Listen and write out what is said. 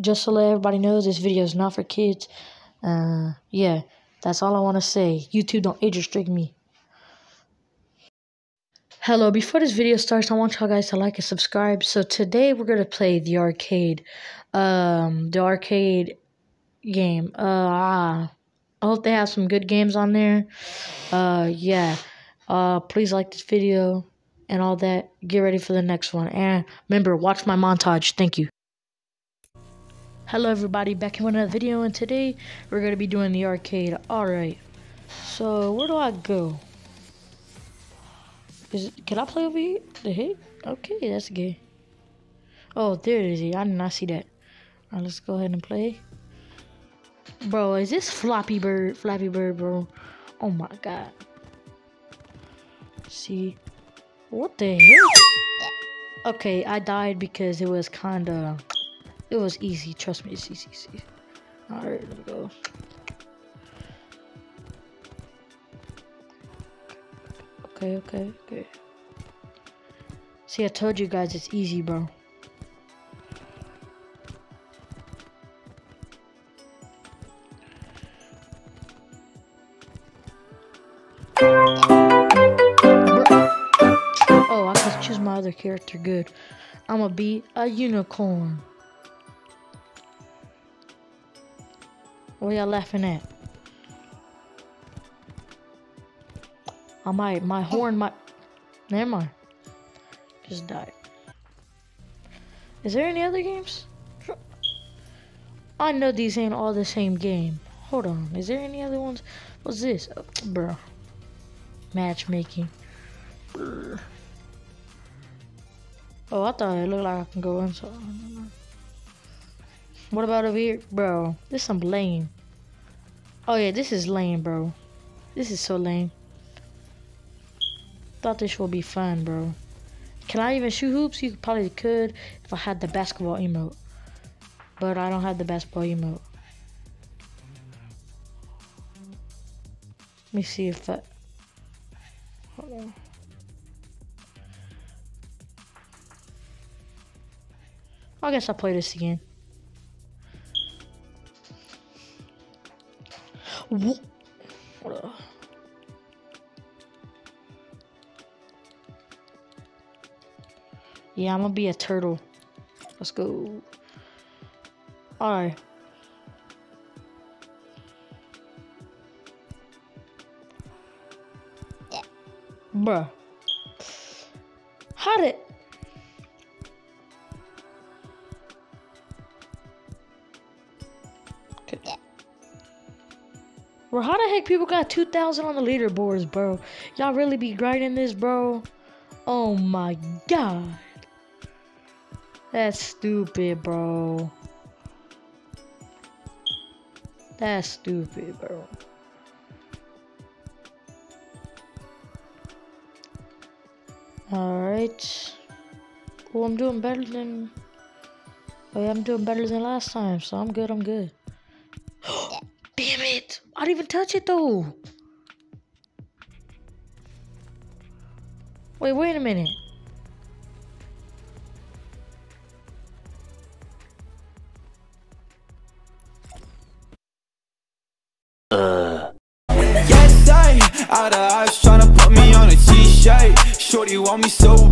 just to let everybody know, this video is not for kids. Uh, yeah, that's all I want to say. YouTube don't age restrict me. Hello, before this video starts, I want y'all guys to like and subscribe. So today we're gonna play the arcade, um, the arcade game. Uh, I hope they have some good games on there. Uh, yeah. Uh, please like this video and all that. Get ready for the next one. And remember, watch my montage. Thank you. Hello everybody, back in another video, and today we're gonna be doing the arcade. Alright. So where do I go? Is it, can I play over here? The heck? Okay, that's gay. Oh, there it is. I did not see that. Alright, let's go ahead and play. Bro, is this Flappy Bird? Flappy Bird, bro. Oh my god. See? What the hell? Okay, I died because it was kinda... It was easy. Trust me, it's easy. easy. Alright, let me go. Okay, okay, okay. See, I told you guys it's easy, bro. Oh, I can choose my other character. Good. I'm gonna be a unicorn. What y'all laughing at? I might, my horn might. Never mind. Just died. Is there any other games? I know these ain't all the same game. Hold on. Is there any other ones? What's this? Oh, bro. Matchmaking. Brr. Oh, I thought it looked like I can go inside. What about over here? Bro, this some lame. Oh yeah, this is lame, bro. This is so lame. Thought this would be fun, bro. Can I even shoot hoops? You probably could if I had the basketball emote. But I don't have the basketball emote. Let me see if that... Hold on. I guess I'll play this again. Yeah, I'm gonna be a turtle. Let's go. Alright. Bruh. How did... Bro, how the heck people got 2,000 on the leaderboards, bro? Y'all really be grinding this, bro? Oh my god. That's stupid, bro. That's stupid, bro. Alright. Well, I'm doing better than... Oh, yeah, I'm doing better than last time, so I'm good, I'm good. Damn it! I didn't even touch it though. Wait, wait a minute. Uh. Yes, I out of eyes trying to put me on a t-shirt. Shorty want me so